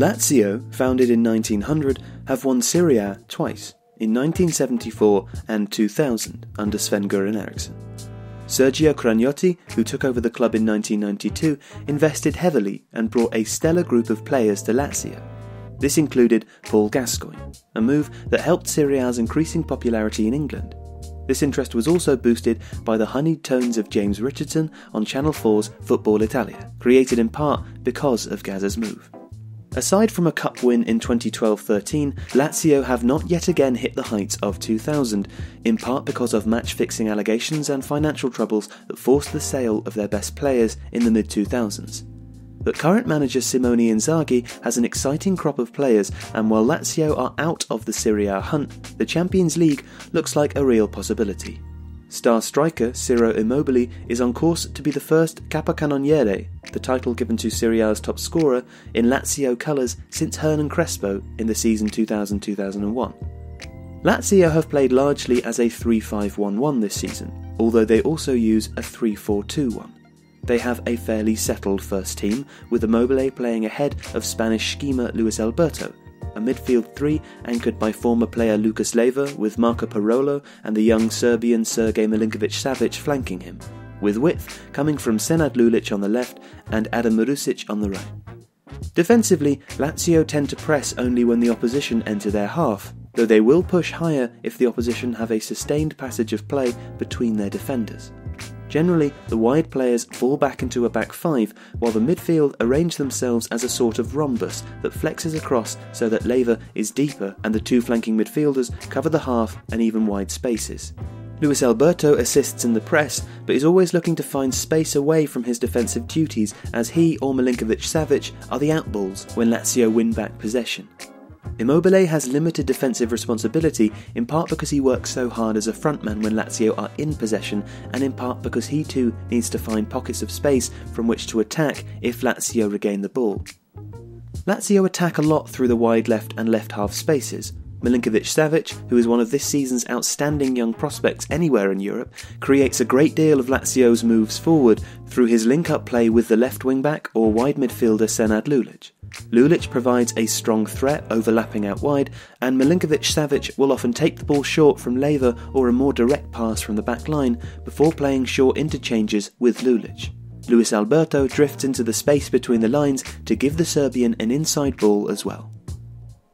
Lazio, founded in 1900, have won Serie A twice, in 1974 and 2000 under Sven-Göran Eriksson. Sergio Cragnotti, who took over the club in 1992, invested heavily and brought a stellar group of players to Lazio. This included Paul Gascoigne, a move that helped Serie A's increasing popularity in England. This interest was also boosted by the honeyed tones of James Richardson on Channel 4's Football Italia, created in part because of Gazza's move. Aside from a cup win in 2012-13, Lazio have not yet again hit the heights of 2000, in part because of match-fixing allegations and financial troubles that forced the sale of their best players in the mid-2000s. But current manager Simone Inzaghi has an exciting crop of players, and while Lazio are out of the Serie A hunt, the Champions League looks like a real possibility. Star striker Ciro Immobile is on course to be the first capocannoniere, the title given to Serie A's top scorer, in Lazio colours since Hernan Crespo in the season 2000-2001. Lazio have played largely as a 3-5-1-1 this season, although they also use a 3-4-2-1. They have a fairly settled first team, with Immobile playing ahead of Spanish schemer Luis Alberto, a midfield three anchored by former player Lucas Leiva with Marco Parolo and the young Serbian Sergej Milinkovic Savic flanking him, with width coming from Senad Lulic on the left and Adam Marusic on the right. Defensively, Lazio tend to press only when the opposition enter their half, though they will push higher if the opposition have a sustained passage of play between their defenders. Generally, the wide players fall back into a back five, while the midfield arrange themselves as a sort of rhombus that flexes across so that Leiva is deeper and the two flanking midfielders cover the half and even wide spaces. Luis Alberto assists in the press, but is always looking to find space away from his defensive duties as he or Milinkovic Savic are the outballs when Lazio win back possession. Immobile has limited defensive responsibility in part because he works so hard as a frontman when Lazio are in possession, and in part because he too needs to find pockets of space from which to attack if Lazio regain the ball. Lazio attack a lot through the wide left and left half spaces. Milinkovic Savic, who is one of this season's outstanding young prospects anywhere in Europe, creates a great deal of Lazio's moves forward through his link up play with the left wing back or wide midfielder Senad Lulic. Lulic provides a strong threat overlapping out wide, and Milinkovic Savic will often take the ball short from Leiva or a more direct pass from the back line before playing short interchanges with Lulic. Luis Alberto drifts into the space between the lines to give the Serbian an inside ball as well.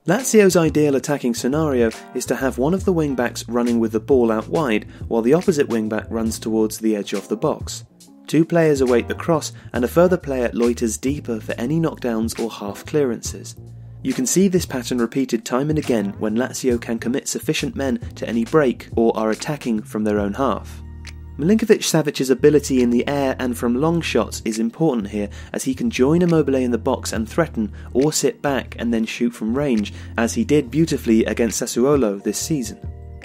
Lazio's ideal attacking scenario is to have one of the wingbacks running with the ball out wide while the opposite wingback runs towards the edge of the box. Two players await the cross, and a further player loiters deeper for any knockdowns or half clearances. You can see this pattern repeated time and again when Lazio can commit sufficient men to any break or are attacking from their own half. Milinkovic Savic's ability in the air and from long shots is important here as he can join Immobile in the box and threaten or sit back and then shoot from range as he did beautifully against Sassuolo this season.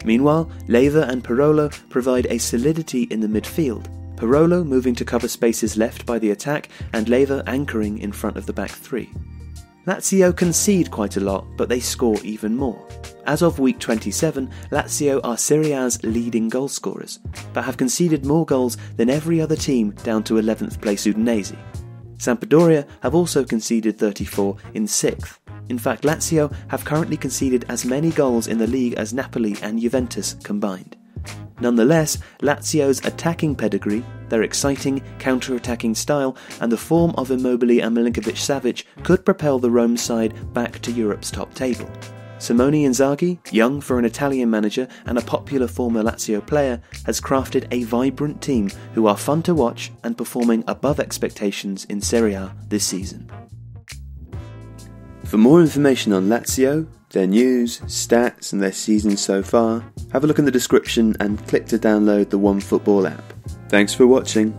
Meanwhile, Leiva and Parolo provide a solidity in the midfield. Parolo moving to cover spaces left by the attack, and Leiva anchoring in front of the back three. Lazio concede quite a lot, but they score even more. As of week 27, Lazio are Serie A's leading goal scorers, but have conceded more goals than every other team down to 11th place Udinese. Sampdoria have also conceded 34 in 6th. In fact, Lazio have currently conceded as many goals in the league as Napoli and Juventus combined. Nonetheless, Lazio's attacking pedigree, their exciting counter-attacking style, and the form of Immobile and Milinkovic Savic could propel the Rome side back to Europe's top table. Simone Inzaghi, young for an Italian manager and a popular former Lazio player, has crafted a vibrant team who are fun to watch and performing above expectations in Serie A this season. For more information on Lazio, their news, stats, and their season so far, have a look in the description and click to download the OneFootball app. Thanks for watching.